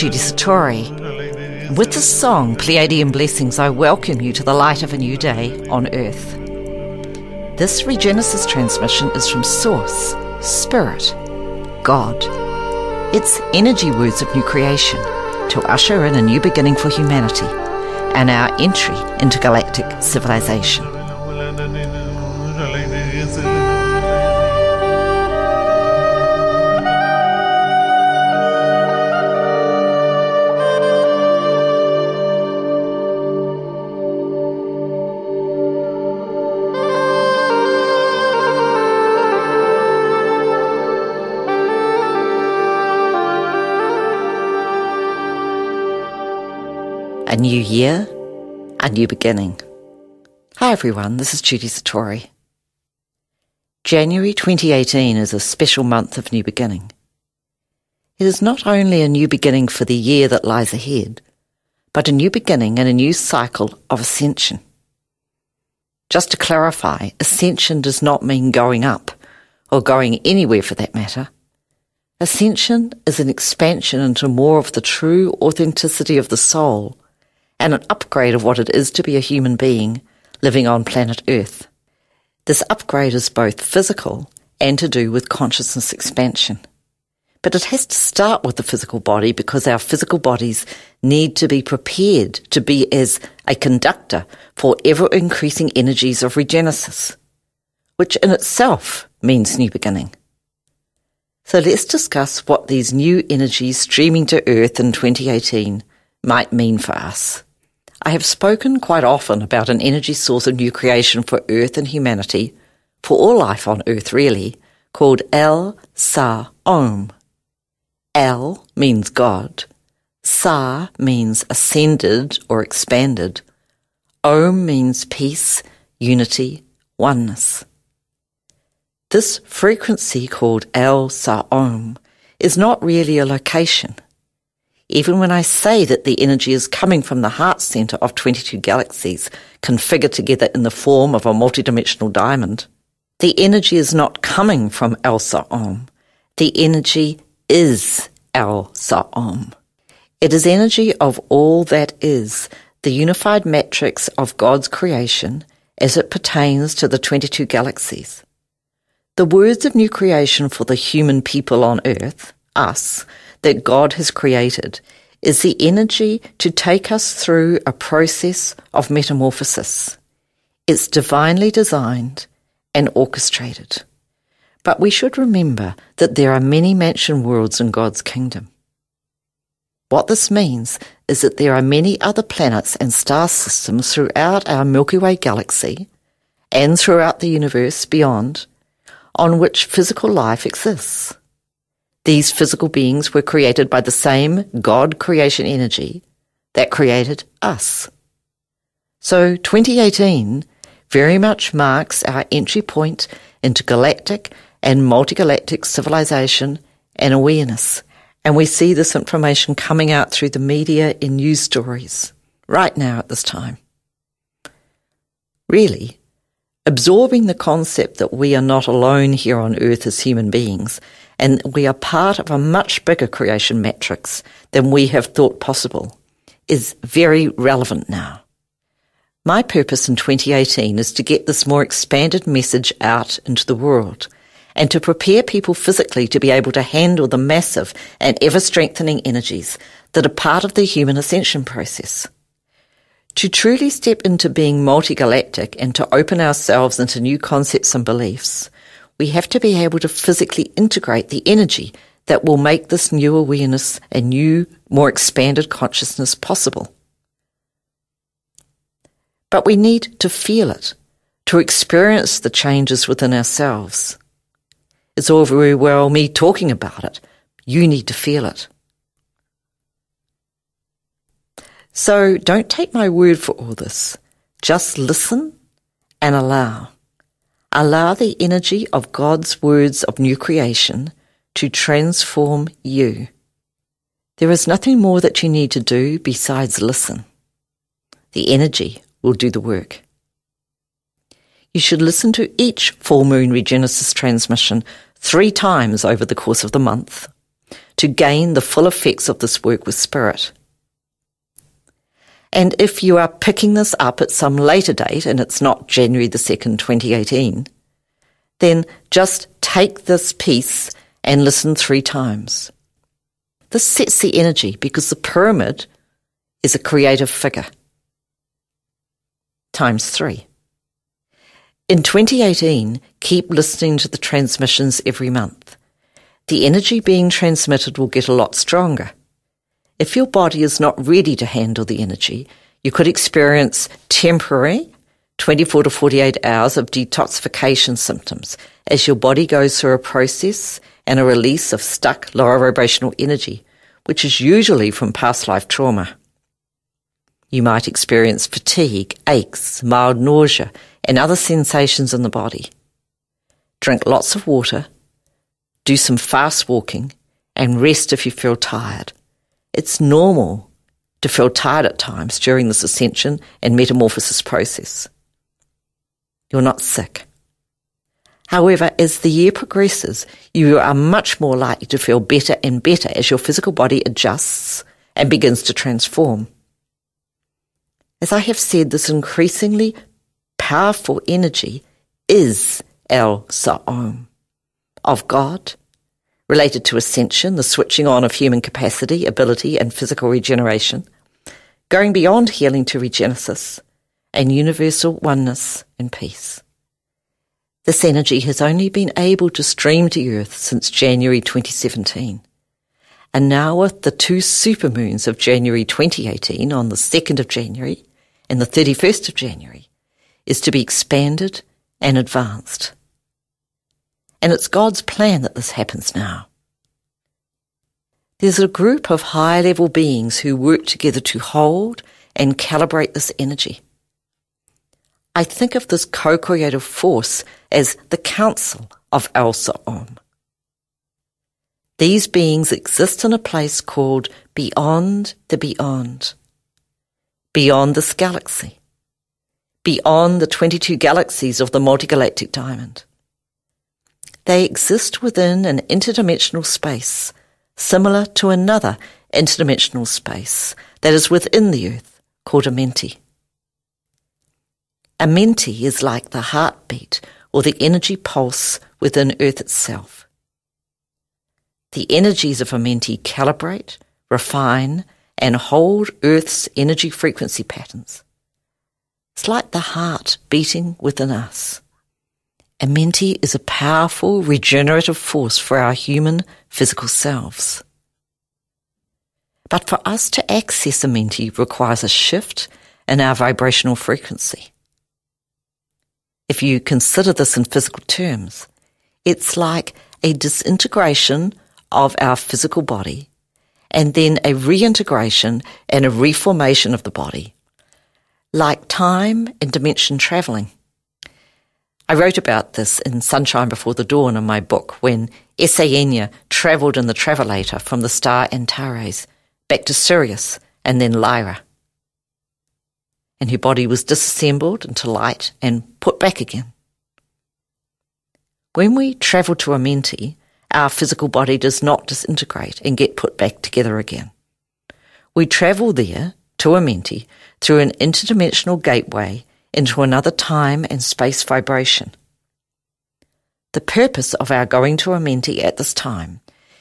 Judy Satori. With this song, Pleiadian Blessings, I welcome you to the light of a new day on Earth. This Regenesis transmission is from Source, Spirit, God. It's energy words of new creation to usher in a new beginning for humanity and our entry into galactic civilization. New beginning. Hi everyone, this is Judy Satori. January 2018 is a special month of new beginning. It is not only a new beginning for the year that lies ahead, but a new beginning and a new cycle of ascension. Just to clarify, ascension does not mean going up, or going anywhere for that matter. Ascension is an expansion into more of the true authenticity of the soul and an upgrade of what it is to be a human being living on planet Earth. This upgrade is both physical and to do with consciousness expansion. But it has to start with the physical body because our physical bodies need to be prepared to be as a conductor for ever increasing energies of regenesis, which in itself means new beginning. So let's discuss what these new energies streaming to Earth in 2018 might mean for us. I have spoken quite often about an energy source of new creation for Earth and humanity, for all life on Earth really, called El Sa Om. El means God. Sa means ascended or expanded. Om means peace, unity, oneness. This frequency called El Sa Om is not really a location even when I say that the energy is coming from the heart center of 22 galaxies configured together in the form of a multidimensional diamond. The energy is not coming from El Sa'om. The energy is El Sa'om. It is energy of all that is, the unified matrix of God's creation as it pertains to the 22 galaxies. The words of new creation for the human people on earth, us, that God has created is the energy to take us through a process of metamorphosis. It's divinely designed and orchestrated. But we should remember that there are many mansion worlds in God's kingdom. What this means is that there are many other planets and star systems throughout our Milky Way galaxy and throughout the universe beyond on which physical life exists. These physical beings were created by the same God creation energy that created us. So 2018 very much marks our entry point into galactic and multigalactic civilization and awareness. And we see this information coming out through the media in news stories right now at this time. Really, absorbing the concept that we are not alone here on earth as human beings and we are part of a much bigger creation matrix than we have thought possible, is very relevant now. My purpose in 2018 is to get this more expanded message out into the world and to prepare people physically to be able to handle the massive and ever strengthening energies that are part of the human ascension process. To truly step into being multi-galactic and to open ourselves into new concepts and beliefs, we have to be able to physically integrate the energy that will make this new awareness and new, more expanded consciousness possible. But we need to feel it, to experience the changes within ourselves. It's all very well me talking about it. You need to feel it. So don't take my word for all this. Just listen and allow. Allow the energy of God's words of new creation to transform you. There is nothing more that you need to do besides listen. The energy will do the work. You should listen to each full moon regenesis transmission three times over the course of the month to gain the full effects of this work with spirit. And if you are picking this up at some later date and it's not January the 2nd, 2018, then just take this piece and listen three times. This sets the energy because the pyramid is a creative figure. Times three. In 2018, keep listening to the transmissions every month. The energy being transmitted will get a lot stronger. If your body is not ready to handle the energy, you could experience temporary 24 to 48 hours of detoxification symptoms as your body goes through a process and a release of stuck lower vibrational energy, which is usually from past life trauma. You might experience fatigue, aches, mild nausea, and other sensations in the body. Drink lots of water, do some fast walking, and rest if you feel tired. It's normal to feel tired at times during this ascension and metamorphosis process. You're not sick. However, as the year progresses, you are much more likely to feel better and better as your physical body adjusts and begins to transform. As I have said, this increasingly powerful energy is El Sa'om of God related to ascension, the switching on of human capacity, ability, and physical regeneration, going beyond healing to regenesis, and universal oneness and peace. This energy has only been able to stream to Earth since January 2017. And now with the two supermoons of January 2018 on the 2nd of January and the 31st of January is to be expanded and advanced. And it's God's plan that this happens now. There's a group of high level beings who work together to hold and calibrate this energy. I think of this co-creative force as the Council of El Sa'om. These beings exist in a place called beyond the beyond, beyond this galaxy, beyond the 22 galaxies of the multigalactic diamond. They exist within an interdimensional space similar to another interdimensional space that is within the Earth called Amenti. Amenti is like the heartbeat or the energy pulse within Earth itself. The energies of Amenti calibrate, refine, and hold Earth's energy frequency patterns. It's like the heart beating within us. Amenti is a powerful regenerative force for our human physical selves. But for us to access Amenti requires a shift in our vibrational frequency. If you consider this in physical terms, it's like a disintegration of our physical body and then a reintegration and a reformation of the body, like time and dimension traveling. I wrote about this in Sunshine Before the Dawn in my book when Issa Enya travelled in the Travelator from the star Antares back to Sirius and then Lyra. And her body was disassembled into light and put back again. When we travel to Amenti, our physical body does not disintegrate and get put back together again. We travel there to Amenti through an interdimensional gateway into another time and space vibration. The purpose of our going to Amenti at this time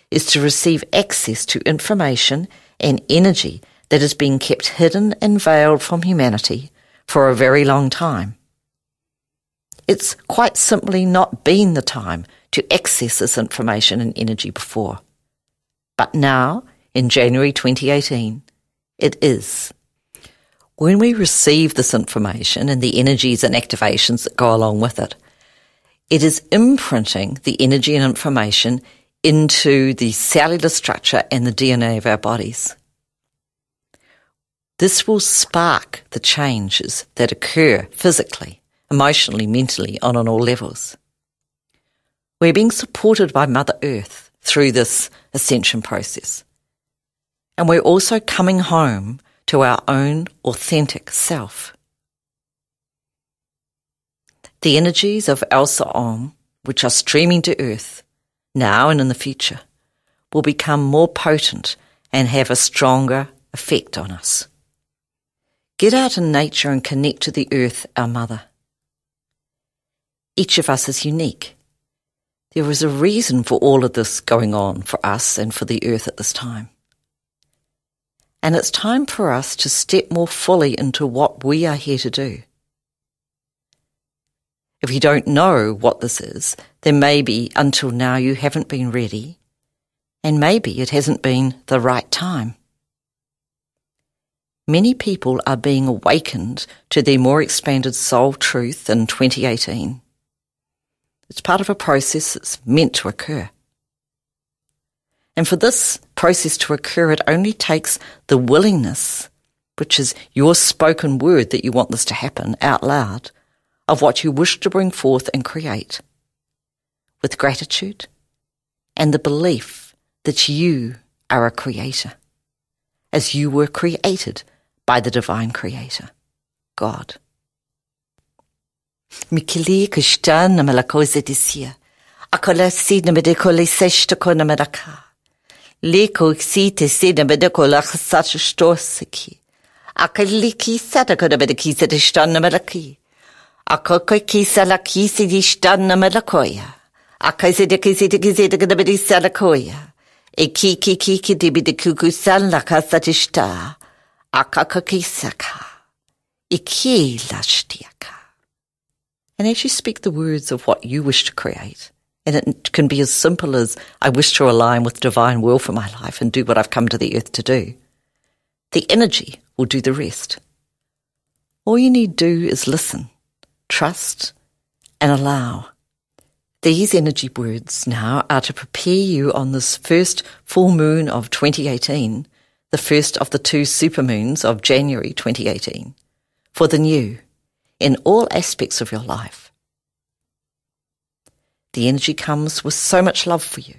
is to receive access to information and energy that has been kept hidden and veiled from humanity for a very long time. It's quite simply not been the time to access this information and energy before. But now, in January 2018, it is. When we receive this information and the energies and activations that go along with it, it is imprinting the energy and information into the cellular structure and the DNA of our bodies. This will spark the changes that occur physically, emotionally, mentally, on, on all levels. We're being supported by Mother Earth through this ascension process. And we're also coming home to our own authentic self. The energies of El Sa'om, which are streaming to earth, now and in the future, will become more potent and have a stronger effect on us. Get out in nature and connect to the earth, our mother. Each of us is unique. There is a reason for all of this going on for us and for the earth at this time. And it's time for us to step more fully into what we are here to do. If you don't know what this is, then maybe until now you haven't been ready, and maybe it hasn't been the right time. Many people are being awakened to their more expanded soul truth in 2018. It's part of a process that's meant to occur. And for this process to occur, it only takes the willingness, which is your spoken word that you want this to happen out loud, of what you wish to bring forth and create, with gratitude and the belief that you are a creator, as you were created by the divine creator, God. Mikili kustan na malakoze disia. Akola si na medekole seshta kona medaka. Liko si te si na medekola khasach stosiki. Akali ki sata kona medeki se de stan na medaki. Akoko ki sala ki si di stan na medakoya. Akai se de ki si de ki se de kona medeki sala koya. E ki ki ki ki di bi kuku sal la kasatishta. Akaka ki saka. Iki lashtiaka. And as you speak the words of what you wish to create, and it can be as simple as, I wish to align with divine will for my life and do what I've come to the earth to do, the energy will do the rest. All you need do is listen, trust, and allow. These energy words now are to prepare you on this first full moon of 2018, the first of the two supermoons of January 2018, for the new in all aspects of your life. The energy comes with so much love for you,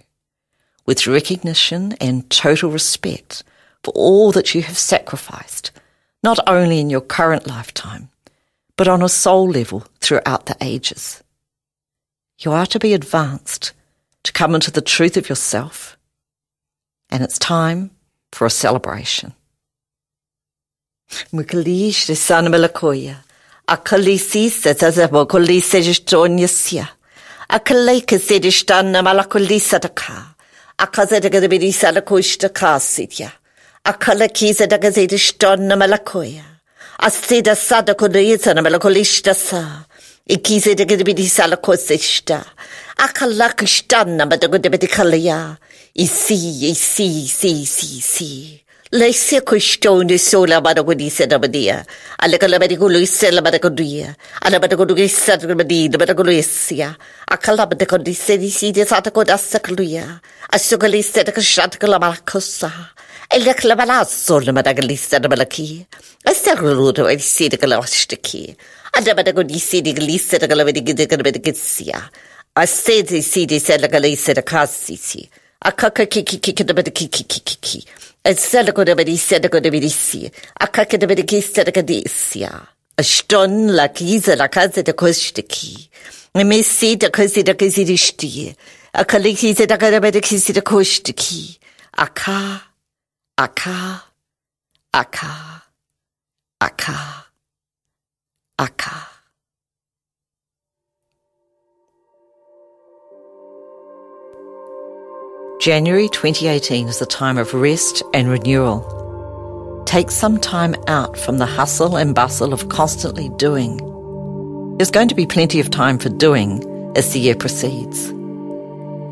with recognition and total respect for all that you have sacrificed, not only in your current lifetime, but on a soul level throughout the ages. You are to be advanced, to come into the truth of yourself, and it's time for a celebration. Mukalish de San Malakoya. a colisi tazabo colisa akelleike sedish tanna malakulisataka akazedagadabidisala kuishtakasidia akalakizadaga sedish tanna malakoya asida sadakudayitsana malakulistasa ikizedagadabidisala kosishta akalakishtanna madagudabidikaleya isi isi isi isi isi A. E la. A. E e. Leisia kwestione sola bada ko disa da badia. Ala kala bada ko luisa la bada ko duia. Ala bada ko duisa da badia da bada ko luisia. Akala bada ko disa di si di sata ko dasa kaluia. Aso ko lisa da shat ka la malakosa. Ela kala bala sola bada ka lisa da balaki. Asa ko luto ay si da kala washtaki. Ada bada ko disi di lisa da kala bada gida kala bada gitsia. Asa di si di sa la kala lisa da kasisi. Akaka kiki kiki da bada kiki kiki kiki. Sedako da bedisia da da bedisi. Akaka da bedikista da kadisia. A ston la kisa la casa da kostiki. A messi da kasi da kasi di stie. A kalikisa da kada bedikisi da kostiki. Aka, aka, aka, January 2018 is a time of rest and renewal. Take some time out from the hustle and bustle of constantly doing. There's going to be plenty of time for doing as the year proceeds.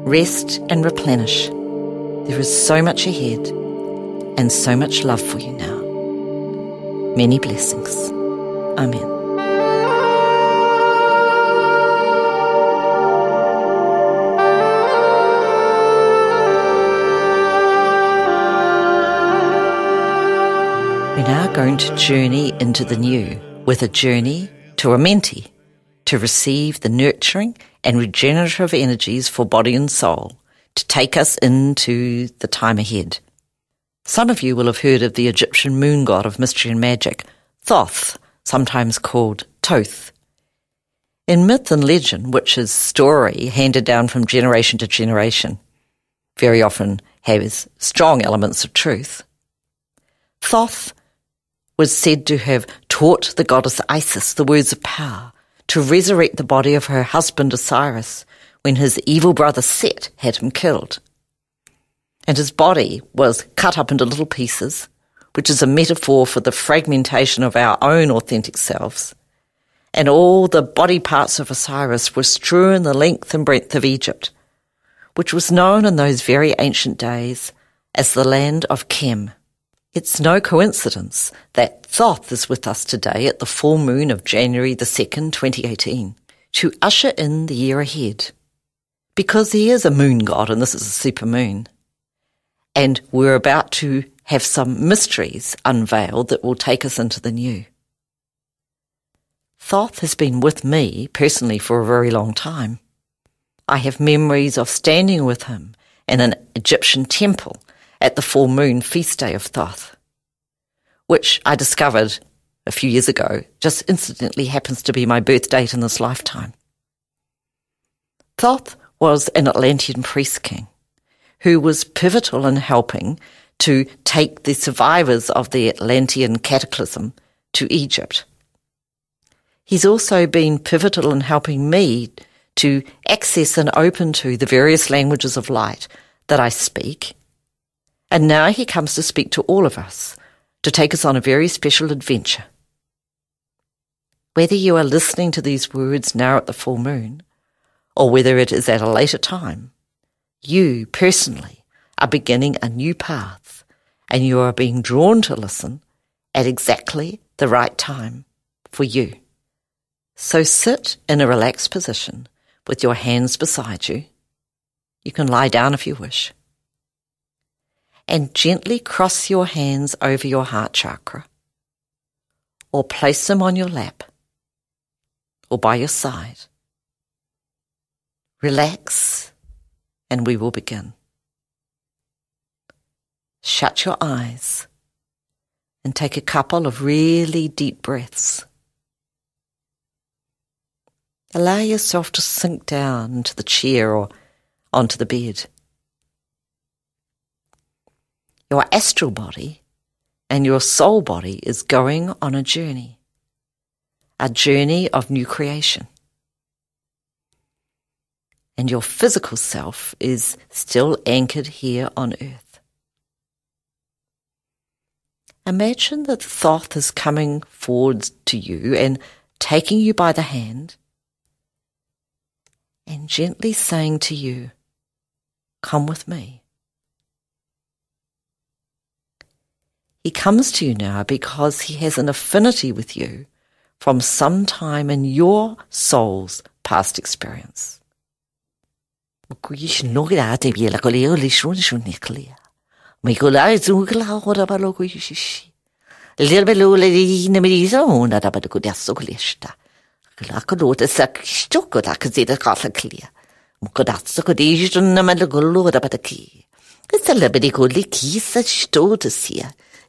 Rest and replenish. There is so much ahead and so much love for you now. Many blessings. Amen. We're now going to journey into the new with a journey to Amenti to receive the nurturing and regenerative energies for body and soul to take us into the time ahead. Some of you will have heard of the Egyptian moon god of mystery and magic, Thoth, sometimes called Toth. In myth and legend, which is story handed down from generation to generation, very often has strong elements of truth. Thoth was said to have taught the goddess Isis the words of power to resurrect the body of her husband Osiris when his evil brother Set had him killed. And his body was cut up into little pieces, which is a metaphor for the fragmentation of our own authentic selves. And all the body parts of Osiris were strewn the length and breadth of Egypt, which was known in those very ancient days as the land of Kem. It's no coincidence that Thoth is with us today at the full moon of January the 2nd, 2018, to usher in the year ahead. Because he is a moon god and this is a super moon. And we're about to have some mysteries unveiled that will take us into the new. Thoth has been with me personally for a very long time. I have memories of standing with him in an Egyptian temple at the full moon feast day of Thoth, which I discovered a few years ago just incidentally happens to be my birth date in this lifetime. Thoth was an Atlantean priest king who was pivotal in helping to take the survivors of the Atlantean cataclysm to Egypt. He's also been pivotal in helping me to access and open to the various languages of light that I speak and now he comes to speak to all of us, to take us on a very special adventure. Whether you are listening to these words now at the full moon, or whether it is at a later time, you personally are beginning a new path, and you are being drawn to listen at exactly the right time for you. So sit in a relaxed position with your hands beside you. You can lie down if you wish and gently cross your hands over your heart chakra or place them on your lap or by your side. Relax and we will begin. Shut your eyes and take a couple of really deep breaths. Allow yourself to sink down into the chair or onto the bed your astral body and your soul body is going on a journey, a journey of new creation. And your physical self is still anchored here on earth. Imagine that Thoth is coming forwards to you and taking you by the hand and gently saying to you, Come with me. He comes to you now because he has an affinity with you from some time in your soul's past experience. Er kalise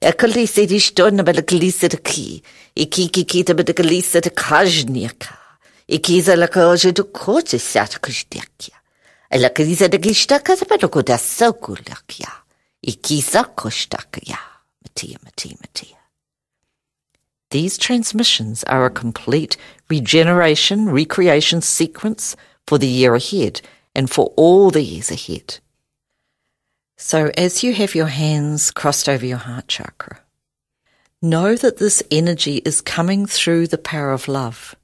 Er bel kalise de la kaje de kote. E la de gista ka te bel ko da sokulakia. I ki za koshtakia. Matia, matia, matia. These transmissions are a complete regeneration, recreation sequence for the year ahead and for all the years ahead. So as you have your hands crossed over your heart chakra, know that this energy is coming through the power of love.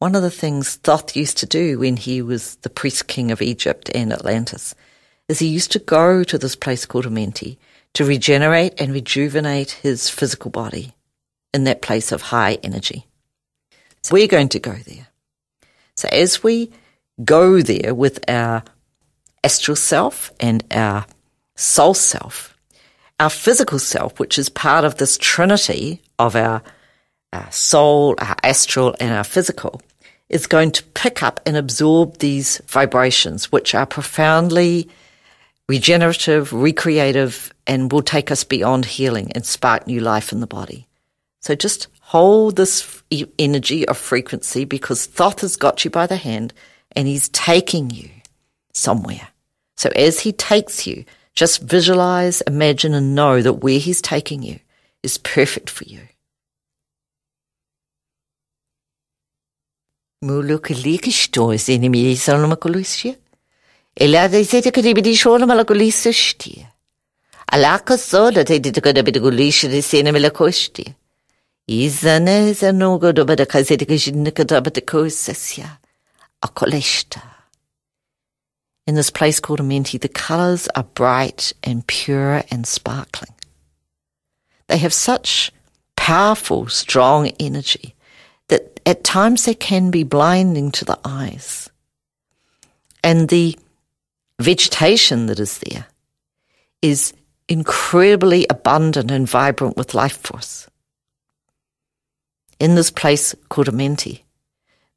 One of the things Thoth used to do when he was the priest king of Egypt and Atlantis is he used to go to this place called Amenti to regenerate and rejuvenate his physical body in that place of high energy. So we're going to go there. So as we go there with our astral self and our soul self, our physical self, which is part of this trinity of our, our soul, our astral, and our physical, is going to pick up and absorb these vibrations, which are profoundly regenerative, recreative, and will take us beyond healing and spark new life in the body. So just hold this energy of frequency because Thoth has got you by the hand and he's taking you somewhere. So as he takes you, just visualize, imagine, and know that where he's taking you is perfect for you. Soloma colusia. Ela de colisa stia. Alaka soda te de que de colisa de sene me la costia. Izane zanogo do bada kazete que da bada cosasia. A colesta. In this place called Amenti, the colors are bright and pure and sparkling. They have such powerful, strong energy that at times they can be blinding to the eyes. And the vegetation that is there is incredibly abundant and vibrant with life force. In this place called Amenti,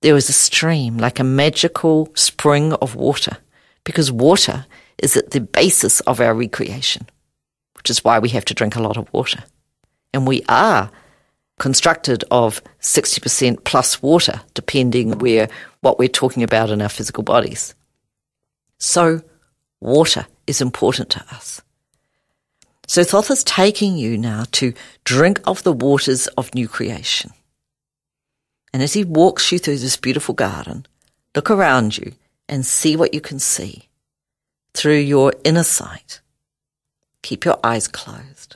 there is a stream like a magical spring of water because water is at the basis of our recreation, which is why we have to drink a lot of water. And we are constructed of 60% plus water, depending where what we're talking about in our physical bodies. So water is important to us. So Thoth is taking you now to drink of the waters of new creation. And as he walks you through this beautiful garden, look around you and see what you can see through your inner sight. Keep your eyes closed.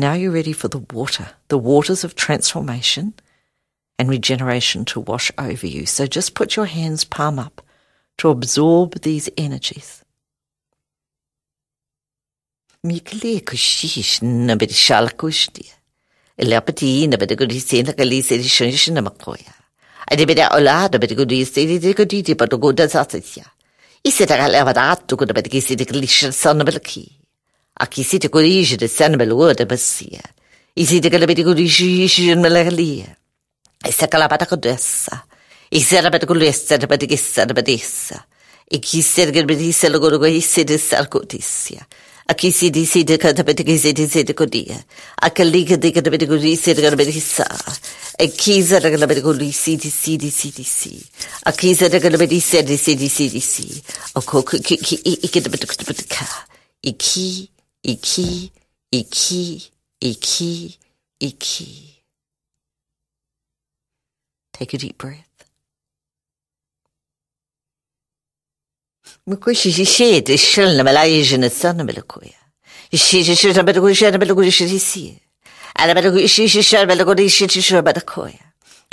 Now you're ready for the water, the waters of transformation and regeneration to wash over you. So just put your hands palm up to absorb these energies. Aqui se te corrige de sana beluda bacia. E se te calabete corrige na melancolia. Isakalabatakodessa. Isarabatakulessa, rabadissa. Ikisergabadissa, logogoisidis alcotisia. Aqui se disse de cada pedigise de de codia. Aquele de cada pedigise de garbedissa. Aqui se de cada pedigise de si de si de si. Aqui se de cada pedigise de si de si de si. O coco que que e que de pedigika. Iki, iki, iki, iki, iki. Take a deep breath. مكوش شيد الشلنا ملايج نتسنى ملكويا الشيء الشيء بدك شيء بدك شيء سي أنا بدك شيء شيء بدك شيء شيء بدكويا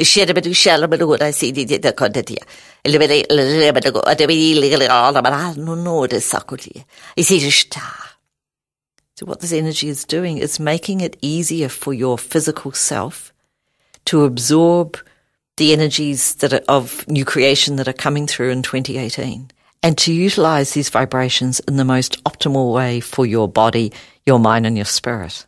الشيء بدك شيء بدك سيدي دي كونتيا اللي بدك اللي بدك أدبي اللي اللي أنا بدك نو نو تساكولي يصير شتا so what this energy is doing is making it easier for your physical self to absorb the energies that are of new creation that are coming through in 2018 and to utilize these vibrations in the most optimal way for your body, your mind and your spirit.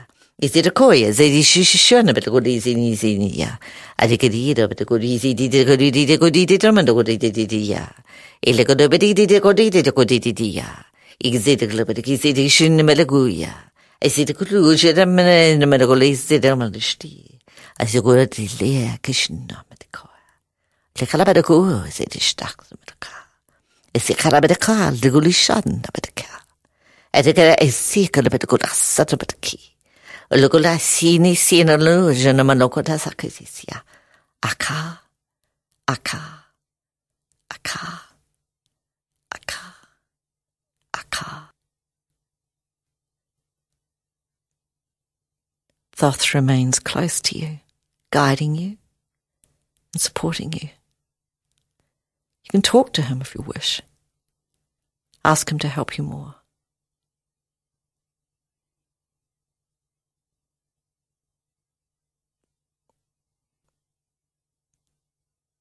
يصير كويا زي دي شيشيشونا بتقول لي زيني زيني يا أدي كديرة بتقول لي زيدي دي كدي دي دي كدي دي ترمن تقول لي دي دي دي يا إلا كدو بدي دي دي كدي دي دي كدي دي دي يا إجزيد كلا بدك يزيد يشين ملقويا أسيد كل شيء من من تقول لي زيد من رشتي أسيد كل اللي كشنا متكوا لكلا بدك هو زيد اشتاق متكوا أسيد كلا بدك قال تقول لي شان بدك أتكلا أسيد كلا بدك قصة بدكي me loko da sakizisia. Aka, aka, aka, aka, aka. Thoth remains close to you, guiding you and supporting you. You can talk to him if you wish. Ask him to help you more.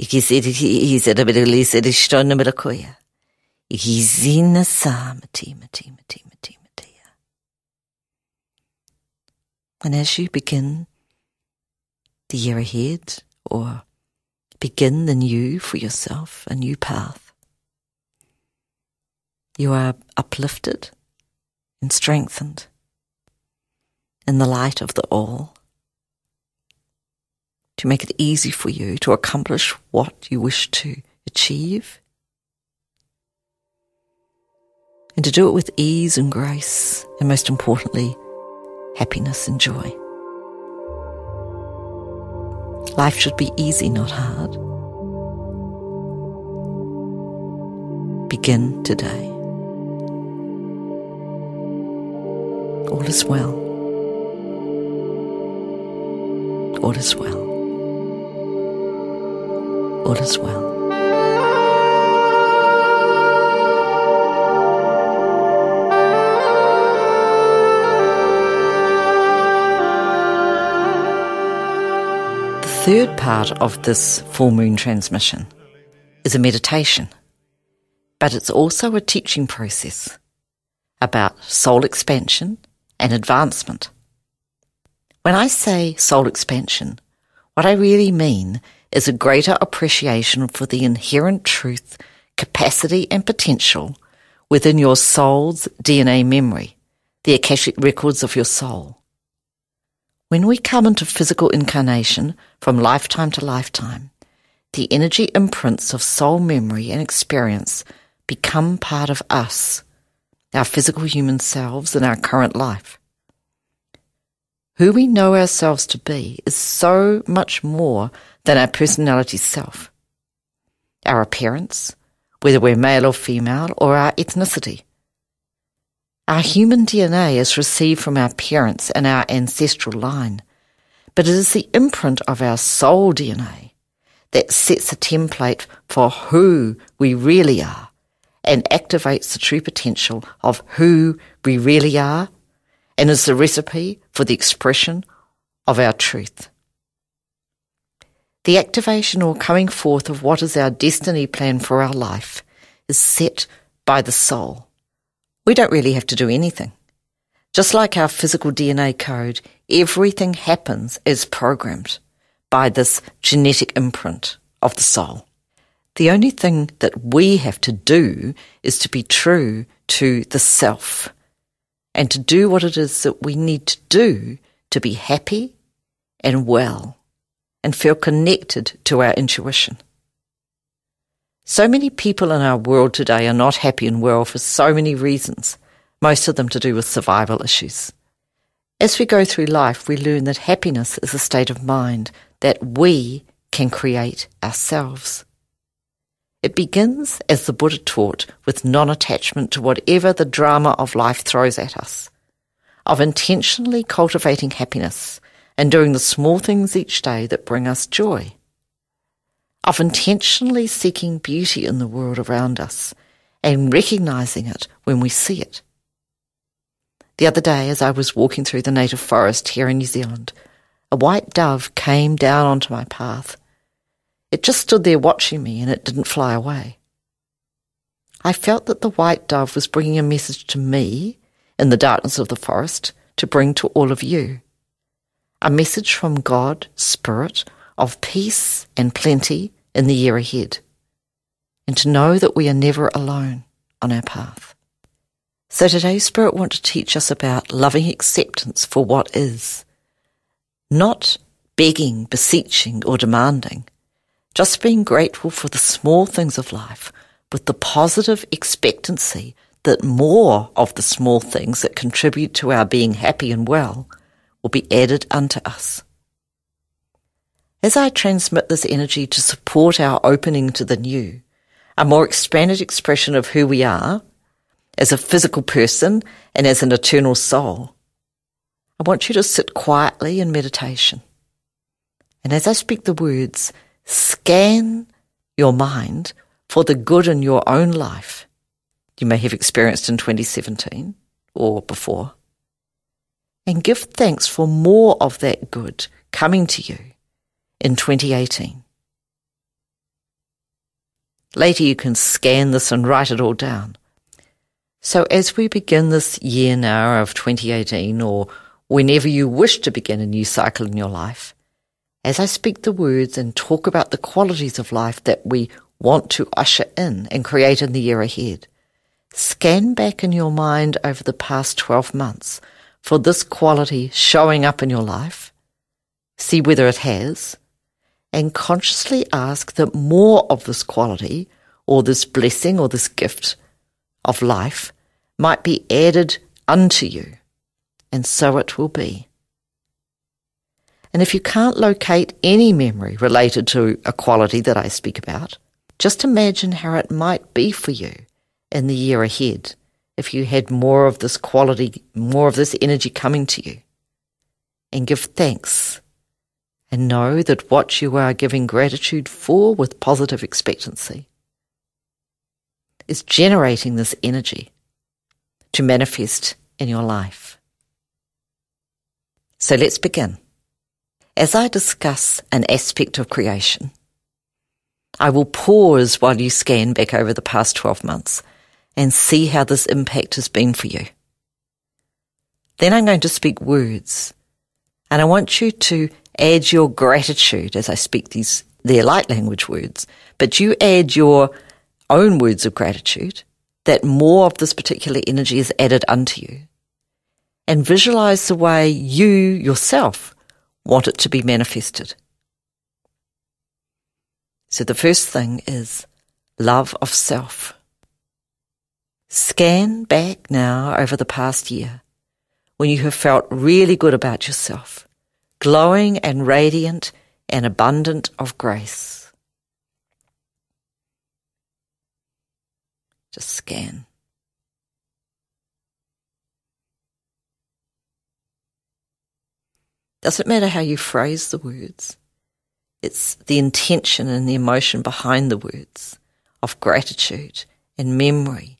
melagolishi shan melagolisi and sina melakoya. Ikizidi is a bit of lisa the stone melakoya. Ikizina samati mati mati mati mati. And as you begin the year ahead, or begin the new for yourself, a new path, you are uplifted and strengthened in the light of the all to make it easy for you to accomplish what you wish to achieve and to do it with ease and grace and most importantly happiness and joy life should be easy not hard begin today All is well. All is well. All is well. The third part of this full moon transmission is a meditation, but it's also a teaching process about soul expansion and advancement. When I say soul expansion, what I really mean is a greater appreciation for the inherent truth, capacity, and potential within your soul's DNA memory, the Akashic records of your soul. When we come into physical incarnation from lifetime to lifetime, the energy imprints of soul memory and experience become part of us our physical human selves in our current life. Who we know ourselves to be is so much more than our personality self. Our appearance, whether we're male or female, or our ethnicity. Our human DNA is received from our parents and our ancestral line, but it is the imprint of our soul DNA that sets a template for who we really are and activates the true potential of who we really are and is the recipe for the expression of our truth. The activation or coming forth of what is our destiny plan for our life is set by the soul. We don't really have to do anything. Just like our physical DNA code, everything happens as programmed by this genetic imprint of the soul. The only thing that we have to do is to be true to the self and to do what it is that we need to do to be happy and well and feel connected to our intuition. So many people in our world today are not happy and well for so many reasons, most of them to do with survival issues. As we go through life, we learn that happiness is a state of mind that we can create ourselves. It begins, as the Buddha taught, with non-attachment to whatever the drama of life throws at us, of intentionally cultivating happiness and doing the small things each day that bring us joy, of intentionally seeking beauty in the world around us and recognizing it when we see it. The other day, as I was walking through the native forest here in New Zealand, a white dove came down onto my path it just stood there watching me and it didn't fly away. I felt that the white dove was bringing a message to me in the darkness of the forest to bring to all of you. A message from God, Spirit, of peace and plenty in the year ahead. And to know that we are never alone on our path. So today, Spirit want to teach us about loving acceptance for what is. Not begging, beseeching, or demanding, just being grateful for the small things of life with the positive expectancy that more of the small things that contribute to our being happy and well will be added unto us. As I transmit this energy to support our opening to the new, a more expanded expression of who we are as a physical person and as an eternal soul, I want you to sit quietly in meditation. And as I speak the words, Scan your mind for the good in your own life you may have experienced in 2017 or before. And give thanks for more of that good coming to you in 2018. Later, you can scan this and write it all down. So, as we begin this year now of 2018, or whenever you wish to begin a new cycle in your life, as I speak the words and talk about the qualities of life that we want to usher in and create in the year ahead, scan back in your mind over the past 12 months for this quality showing up in your life, see whether it has, and consciously ask that more of this quality or this blessing or this gift of life might be added unto you. And so it will be. And if you can't locate any memory related to a quality that I speak about, just imagine how it might be for you in the year ahead if you had more of this quality, more of this energy coming to you. And give thanks and know that what you are giving gratitude for with positive expectancy is generating this energy to manifest in your life. So let's begin. As I discuss an aspect of creation, I will pause while you scan back over the past 12 months and see how this impact has been for you. Then I'm going to speak words and I want you to add your gratitude as I speak these, their light language words, but you add your own words of gratitude that more of this particular energy is added unto you and visualize the way you yourself want it to be manifested. So the first thing is love of self. Scan back now over the past year when you have felt really good about yourself, glowing and radiant and abundant of grace. Just scan. Doesn't matter how you phrase the words. It's the intention and the emotion behind the words of gratitude and memory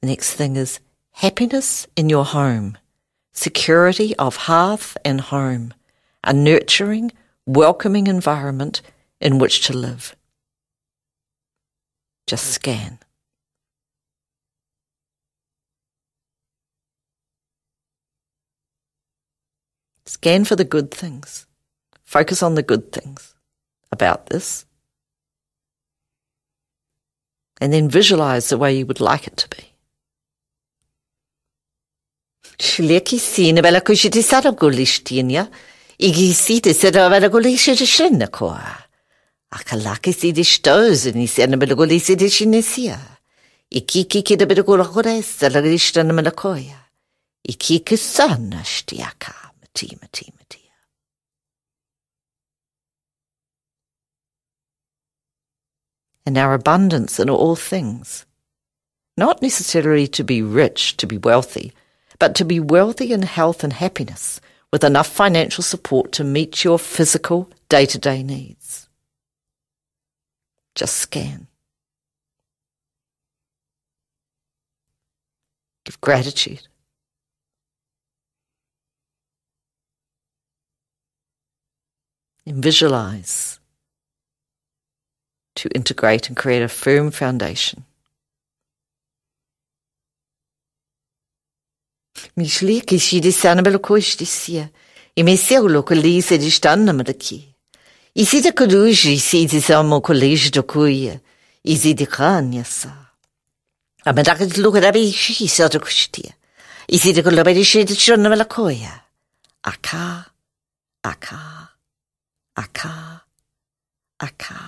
The next thing is happiness in your home, security of hearth and home, a nurturing, welcoming environment in which to live. Just scan. Scan for the good things, Focus on the good things about this. And then visualize the way you would like it to be. Shleki sine bela kushiti sara gulistinia. Igi siti sara bela gulishiti shinna koa. Akalaki sidi stozen i sene bela gulisiti shinisia. Ikiki kida bela gulakores la gulistana melakoya. Ikiki sana shtiaka. Mati, mati, mati. and our abundance in all things. Not necessarily to be rich, to be wealthy, but to be wealthy in health and happiness with enough financial support to meet your physical day to day needs. Just scan. Give gratitude. And visualize to integrate and create a firm foundation. Mishli kishi di sanabel kush di sia. I me seulo kuli se di stanna ma daki. I si de kuduji si di samo kulish do kuya. I si di kanya sa. A ma daka di luka dabi shi sa do kushtia. I si de kulabe di shi di chonna mela koya. Aka. Aka. Aka. Aka. Aka.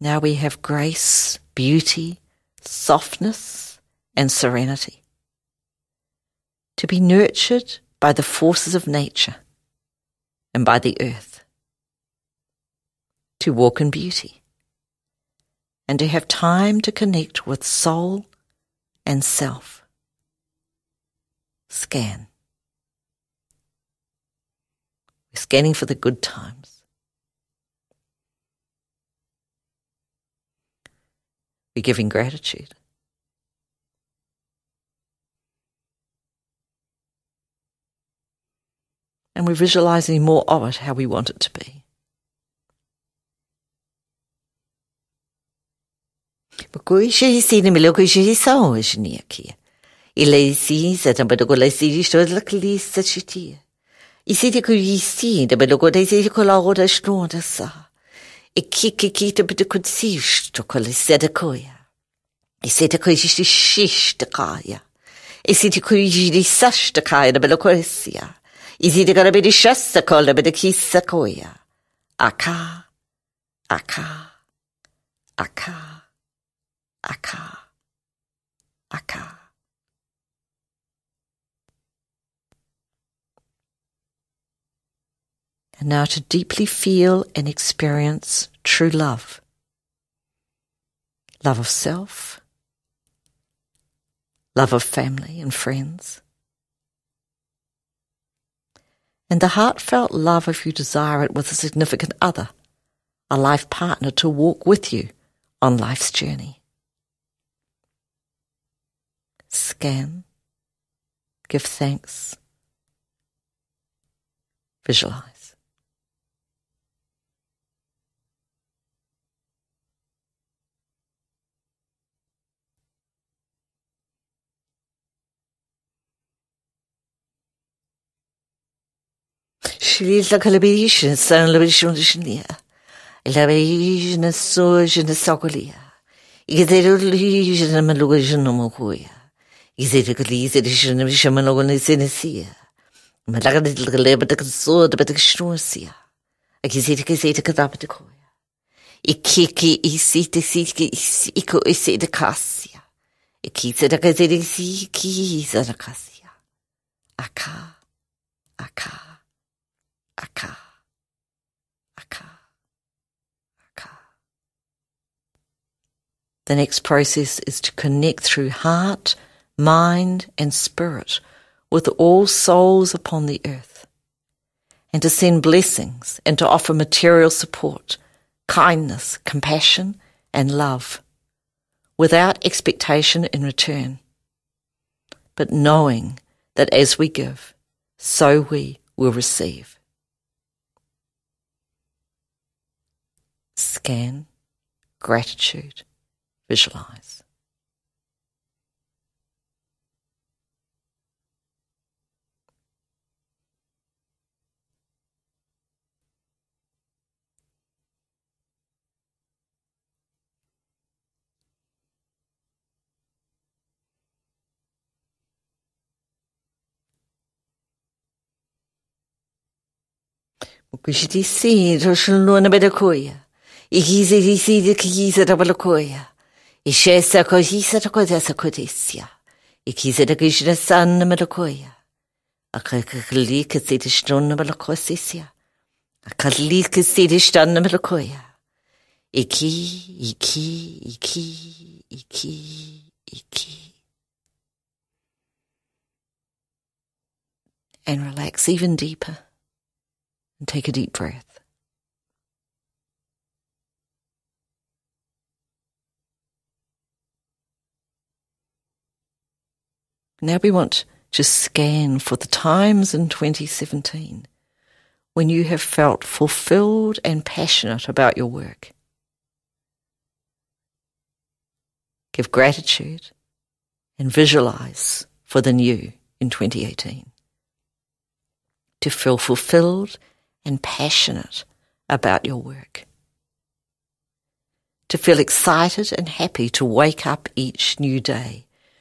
Now we have grace, beauty, softness, and serenity. To be nurtured by the forces of nature and by the earth. To walk in beauty. And to have time to connect with soul and self. Scan. We're scanning for the good times. We're giving gratitude. And we're visualizing more of it how we want it to be. Kuishi sini milo kuishi sao ishni akia. Ile si sa tampa ko la si sto la kli sa chitia. Isi te ku isi da belo ko dai si ko la ko da sto da sa. E ki ki ki te bit ku si sto ko la sa da ko ya. Isi te ishi shish da ka ya. Isi te ku ishi di sash da ka ya da belo ko sia. Isi te ka be di shassa ko la be de ki sa ko ya. Aka. And now to deeply feel and experience true love. Love of self, love of family and friends, and the heartfelt love if you desire it with a significant other, a life partner to walk with you on life's journey. Scan, give thanks, visualize. Schließlich habe ich es, habe ich schon nie. Habe ich es so, ich es so gelie. Ich sehe die ich es mir luge ich no mohoe. Ich sehe die Gläser, ich sehe mich schon noch nicht sehen sie. Man lag nicht gelebe der so, der bitte schnursi. Ich sehe die sehe die Kadabe der Koe. Ich kicke, ich sehe die sehe ich ich ich sehe die Kassia. Ich kicke der Gläser, ich sehe die Kassia. Aka. Aka. Aka. Aka. Aka. The next process is to connect through heart, mind, and spirit with all souls upon the earth, and to send blessings and to offer material support, kindness, compassion, and love, without expectation in return, but knowing that as we give, so we will receive. scan, gratitude, visualize. O que a sinto, Luna Bedacuia. Ikize disi kikize dabalakoya. Ishesa kohisa takodesa kodisia. Ikize da kishida sanna iki, iki, iki, iki. And relax even deeper. And take a deep breath. Now we want to scan for the times in 2017 when you have felt fulfilled and passionate about your work. Give gratitude and visualize for the new in 2018. To feel fulfilled and passionate about your work. To feel excited and happy to wake up each new day,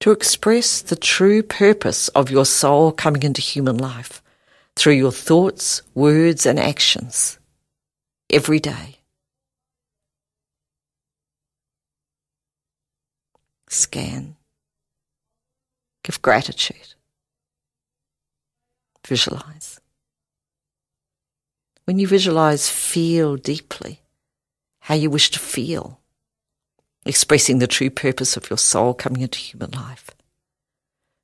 To express the true purpose of your soul coming into human life through your thoughts, words, and actions every day. Scan. Give gratitude. Visualize. When you visualize, feel deeply how you wish to feel, expressing the true purpose of your soul coming into human life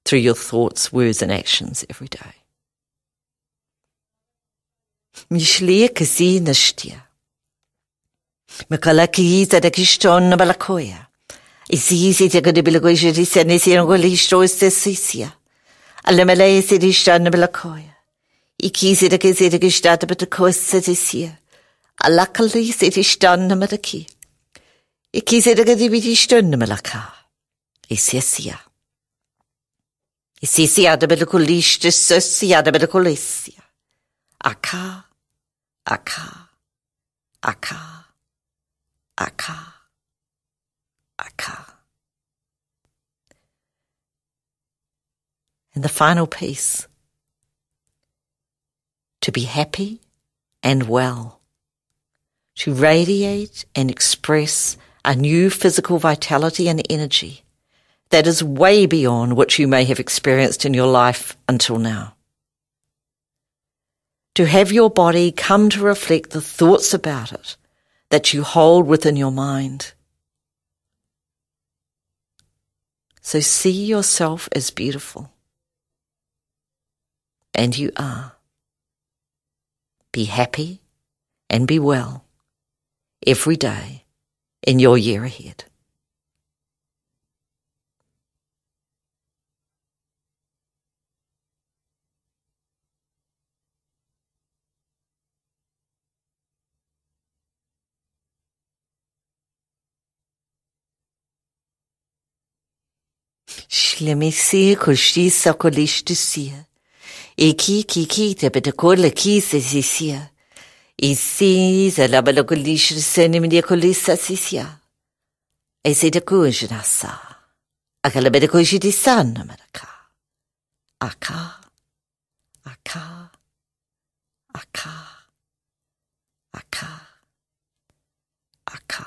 through your thoughts, words, and actions every day. Mishlia kasi nashtia. Mikalaki ta da kishton na balakoya. Isi isi te kade bilagoisha di sa nisi ngoli shto este sisia. Alemele isi di shton na balakoya. Iki si da kisi da gishtada bata kosa disia. Alakali Aka, aka, aka, aka, aka. And the final piece to be happy and well, to radiate and express a new physical vitality and energy that is way beyond what you may have experienced in your life until now to have your body come to reflect the thoughts about it that you hold within your mind. So see yourself as beautiful. And you are. Be happy and be well every day in your year ahead. Shlemisi kushti sakolishtusia. Eki kiki te betakola ki se sisia. Isi za la balakolish seni mdia kolisa sisia. E se te kujnasa. Akala betakoshi di sana maraka. Aka. Aka. Aka. Aka. Aka.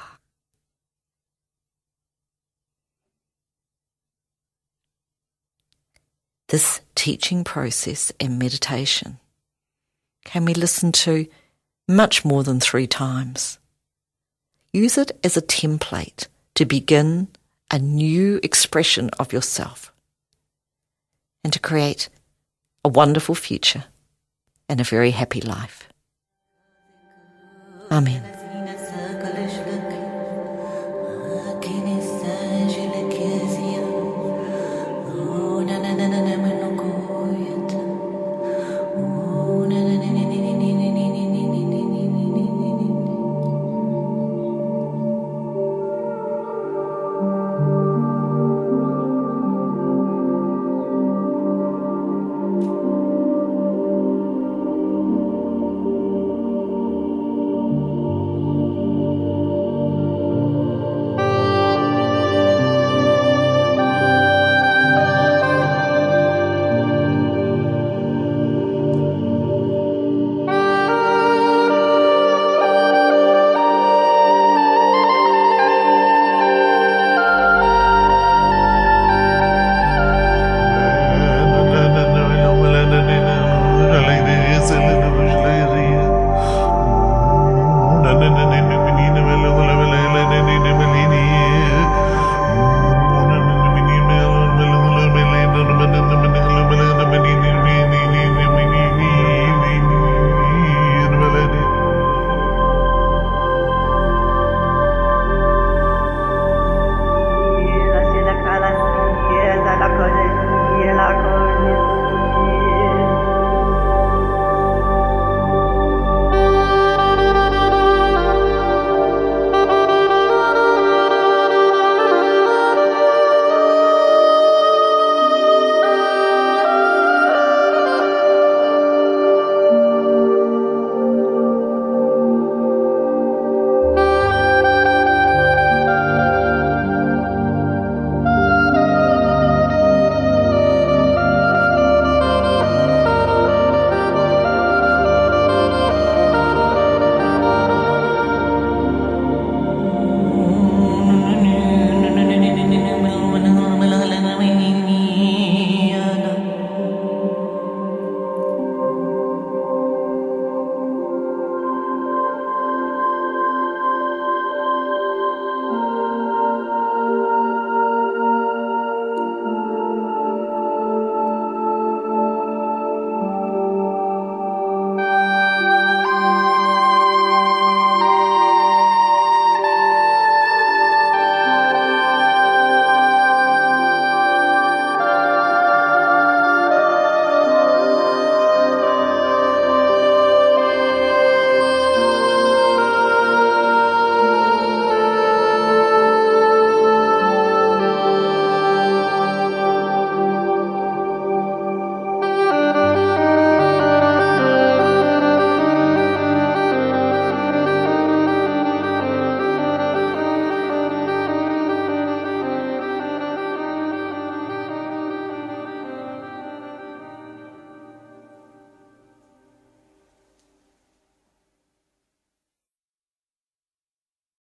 This teaching process and meditation can be listened to much more than three times. use it as a template to begin a new expression of yourself and to create a wonderful future and a very happy life. Amen.